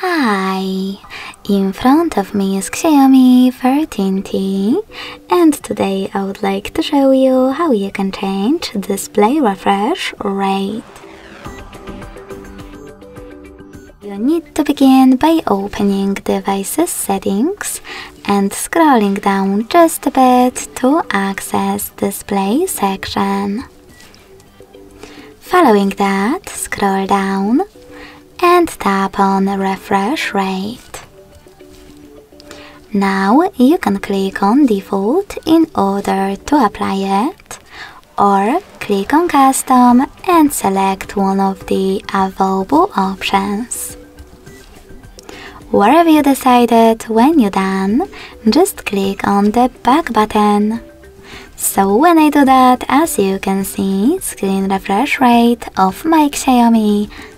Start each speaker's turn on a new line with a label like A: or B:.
A: Hi! In front of me is Xiaomi 13T and today I would like to show you how you can change display refresh rate. You need to begin by opening devices settings and scrolling down just a bit to access display section. Following that, scroll down and tap on refresh rate. Now you can click on default in order to apply it or click on custom and select one of the available options. Wherever you decided when you're done, just click on the back button. So when I do that, as you can see, screen refresh rate of my Xiaomi